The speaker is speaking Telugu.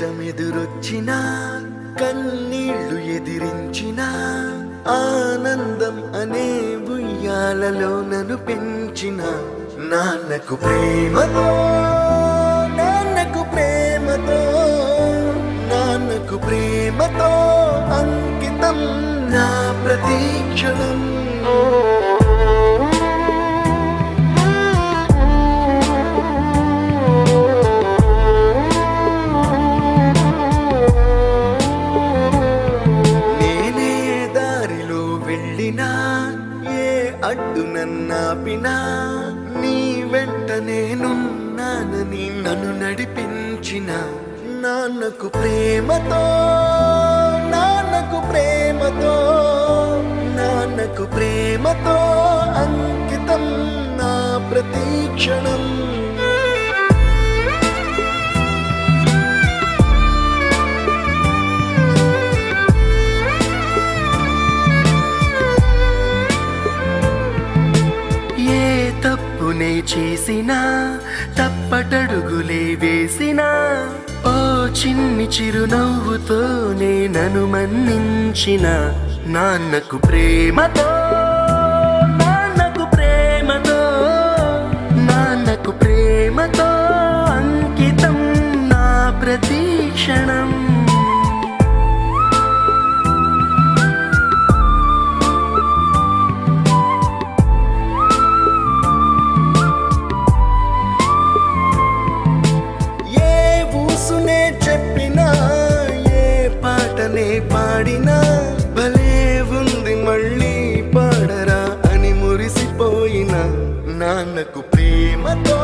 కష్టమెదురొచ్చినా కన్నీళ్ళు ఎదిరించిన ఆనందం అనే ఉయ్యాలలో నన్ను పెంచిన నాన్నకు ప్రేమతో నాన్నకు ప్రేమతో నాన్నకు ప్రేమతో అంకితం నా ప్రతీక్షణం అడ్డు నన్నాపినా నీ వెంట నేనున్నానని నన్ను నడిపించిన నాన్నకు ప్రేమతో నాన్నకు ప్రేమతో నాన్నకు ప్రేమతో అంకితం నా ప్రతీక్షణం తప్పునే చేసినా తప్పటడుగులే వేసినా ఓ చిన్ని చిరునవ్వుతోనే నన్ను మన్నించిన నాన్నకు ప్రేమతో నాన్నకు ప్రేమతో నాన్నకు ప్రేమతో అంకితం నా ప్రతీక్షణం పాడినా? భలే ఉంది మళ్ళీ పాడరా అని మురిసిపోయిన. నాన్నకు ప్రేమతో